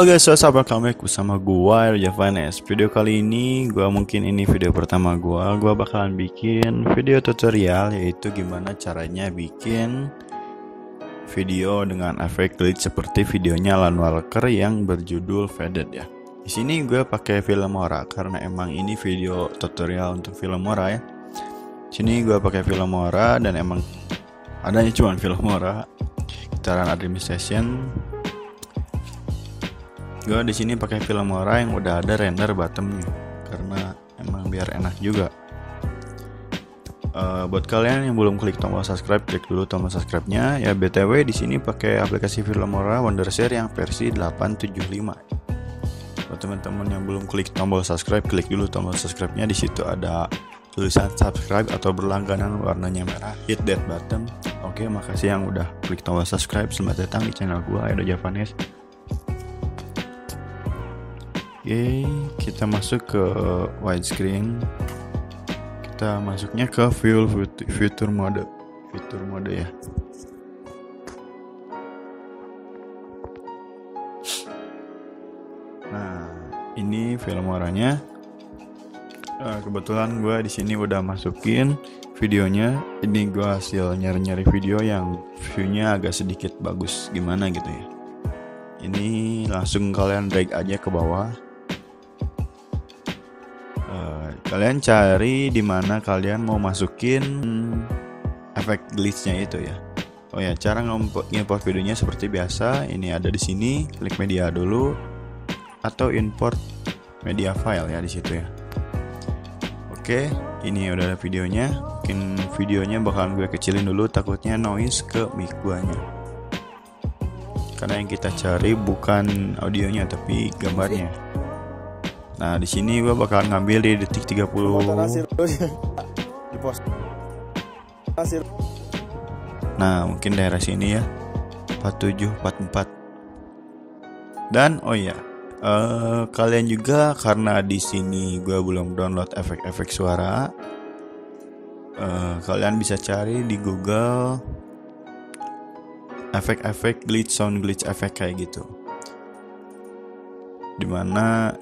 Halo guys, sahabat kami bersama gua Javanes. Video kali ini gua mungkin ini video pertama gua. Gua bakalan bikin video tutorial yaitu gimana caranya bikin video dengan efek glitch seperti videonya Alan Walker yang berjudul Faded ya. Di sini gue pakai Filmora karena emang ini video tutorial untuk Filmora ya. Sini gue pakai Filmora dan emang adanya cuma Filmora. Run administration. Gue di sini pakai Filmora yang udah ada render bottomnya karena emang biar enak juga. Uh, buat kalian yang belum klik tombol subscribe, klik dulu tombol subscribe-nya. Ya BTW di sini pakai aplikasi Filmora Wondershare yang versi 875 buat teman-teman yang belum klik tombol subscribe klik dulu tombol subscribe-nya. Di situ ada tulisan subscribe atau berlangganan warnanya merah hit that button. Oke makasih yang udah klik tombol subscribe. Selamat datang di channel gua Edo Japanes oke kita masuk ke widescreen kita masuknya ke view future mode fitur mode ya Nah, ini film warnanya. Uh, kebetulan gue di sini udah masukin videonya. Ini gue hasil nyari-nyari video yang viewnya agak sedikit bagus, gimana gitu ya. Ini langsung kalian drag aja ke bawah. Kalian cari di mana kalian mau masukin efek glitchnya itu ya. Oh ya, cara ngimport videonya seperti biasa. Ini ada di sini. Klik media dulu atau import media file ya di situ ya. Oke, ini udah ada videonya. Mungkin videonya bakalan gue kecilin dulu takutnya noise ke mic guanya. Karena yang kita cari bukan audionya tapi gambarnya. Nah, di sini gue bakalan ngambil di detik 30. Nah, mungkin daerah sini ya. 47 44. Dan oh iya, Uh, kalian juga karena di sini gue belum download efek-efek suara, uh, kalian bisa cari di Google efek-efek glitch sound glitch efek kayak gitu. Di mana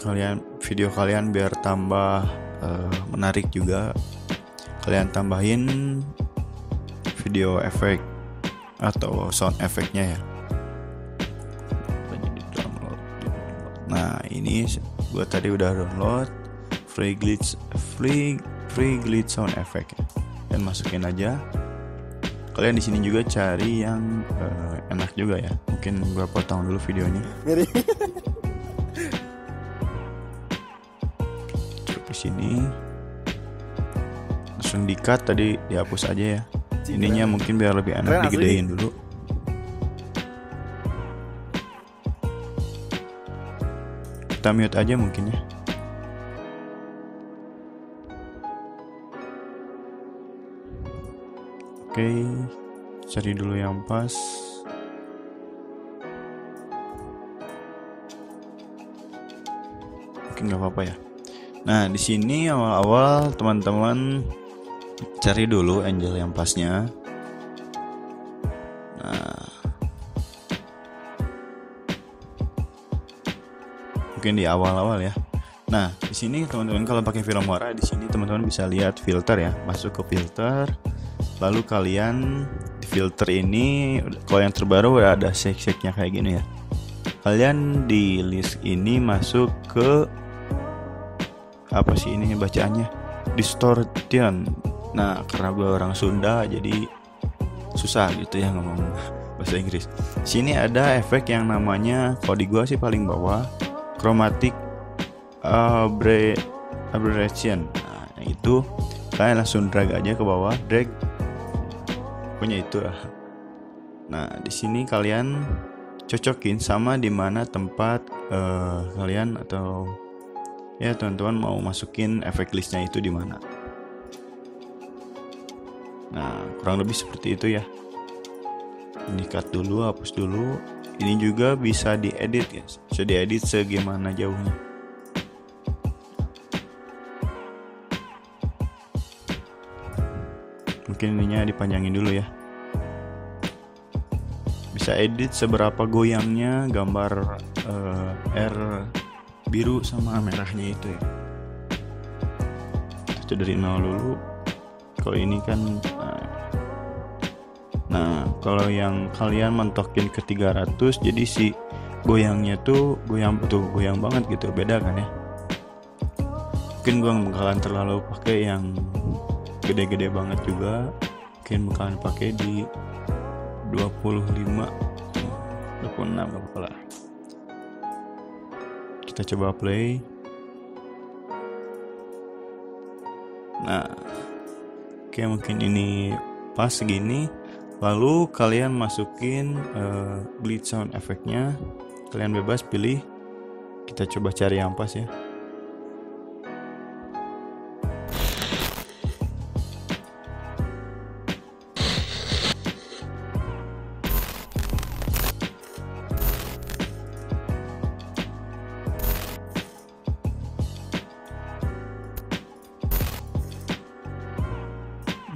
kalian video kalian biar tambah uh, menarik juga, kalian tambahin video efek atau sound efeknya ya. Nah ini gue tadi udah download free glitch free free glitch sound effect dan masukin aja. Kalian di sini juga cari yang uh, enak juga ya. Mungkin gue potong dulu videonya. sini. Langsung di cut tadi dihapus aja ya. Ininya mungkin biar lebih enak digedein dulu. kita mute aja mungkin ya oke cari dulu yang pas mungkin nggak apa-apa ya nah di sini awal-awal teman-teman cari dulu angel yang pasnya nah mungkin di awal-awal ya. Nah, di sini teman-teman kalau pakai film warna di sini teman-teman bisa lihat filter ya. Masuk ke filter, lalu kalian di filter ini kalau yang terbaru udah ada shake-shake-nya kayak gini ya. Kalian di list ini masuk ke apa sih ini bacaannya? Distortion. Nah, karena gue orang Sunda jadi susah gitu ya ngomong bahasa Inggris. Sini ada efek yang namanya kalau di gua sih paling bawah chromatic aberration nah, itu kalian langsung drag aja ke bawah drag punya itu lah nah di sini kalian cocokin sama di mana tempat uh, kalian atau ya teman-teman mau masukin efek listnya itu di mana? Nah kurang lebih seperti itu ya. Ini cut dulu hapus dulu. Ini juga bisa diedit guys. Bisa diedit segimana jauhnya. Mungkin ininya dipanjangin dulu ya. Bisa edit seberapa goyangnya gambar uh, R biru sama merahnya itu ya. Itu dari nol dulu kalau ini kan nah, nah kalau yang kalian mentokin ke 300 jadi si goyangnya tuh goyang betul goyang banget gitu beda kan ya? Mungkin gua bakalan terlalu pakai yang gede-gede banget juga. Mungkin bakalan pakai di 25 26 apa lah kita coba play. Nah oke mungkin ini pas segini. Lalu kalian masukin uh, bleed sound efeknya kalian bebas pilih. Kita coba cari yang pas ya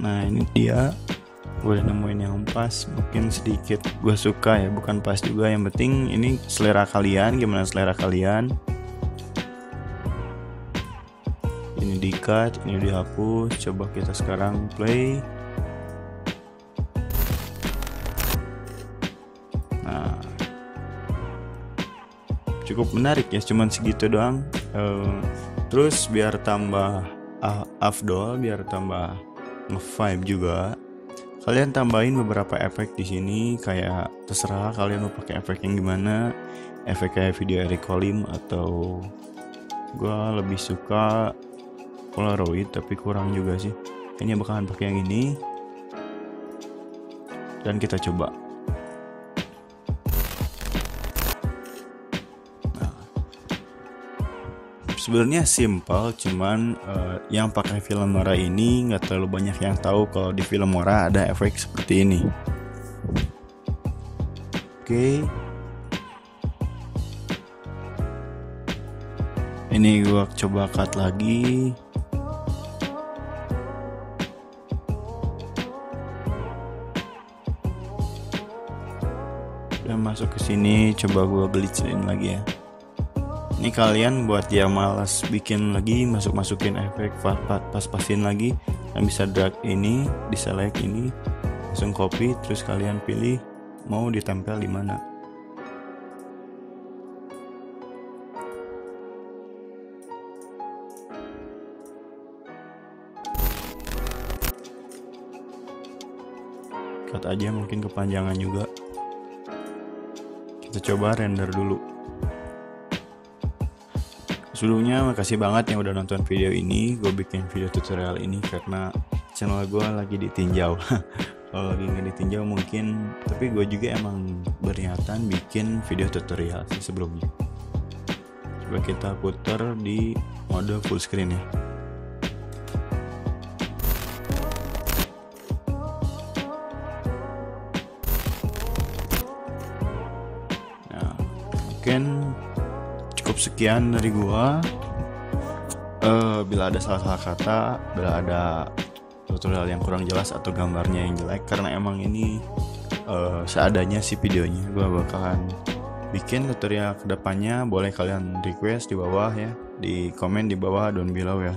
nah ini dia. Gue nemuin yang pas mungkin sedikit. Gue suka ya bukan pas juga. Yang penting ini selera kalian. Gimana selera kalian? Ini di cut ini dihapus. Coba kita sekarang play. Nah. Cukup menarik ya cuman segitu doang. Uh, terus biar tambah uh, afdol biar tambah nge-vibe juga. Kalian tambahin beberapa efek di sini kayak terserah kalian mau pakai efek yang gimana. Efek kayak video Eric Colim atau gue lebih suka Polaroid tapi kurang juga sih. Kayaknya bakalan pakai yang ini. Dan kita coba sebenarnya simple cuman uh, yang pakai film Filmora ini nggak terlalu banyak yang tahu kalau di film Filmora ada efek seperti ini. Oke. Okay. ini gua coba cut lagi. Dan masuk ke sini coba gua glitchin lagi ya ini kalian buat yang malas bikin lagi masuk masukin efek pas pasin lagi kalian bisa drag ini di select ini langsung copy terus kalian pilih mau ditempel di mana. Cut aja mungkin kepanjangan juga. Kita coba render dulu Sebelumnya makasih banget yang udah nonton video ini. Gue bikin video tutorial ini karena channel gue lagi ditinjau. Kalau lagi nggak ditinjau mungkin, tapi gue juga emang berniatan bikin video tutorial sih sebelumnya. Coba kita putar di mode full screen ya. Nah, mungkin cukup sekian dari gua. Uh, bila ada salah-salah kata bila ada tutorial yang kurang jelas atau gambarnya yang jelek karena emang ini uh, seadanya sih videonya gua bakalan bikin tutorial ke depannya boleh kalian request di bawah ya di komen di bawah down below ya.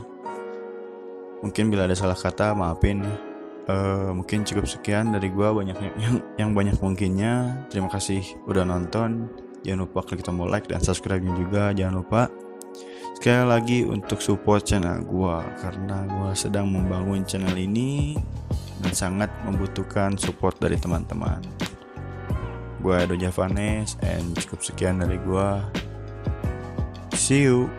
Mungkin bila ada salah kata maafin ya. Uh, mungkin cukup sekian dari gua banyak yang yang banyak mungkinnya. Terima kasih udah nonton jangan lupa klik tombol like dan subscribe juga. Jangan lupa sekali lagi untuk support channel gua karena gua sedang membangun channel ini dan sangat membutuhkan support dari teman-teman. Gua Edo Javanes and cukup sekian dari gua. See you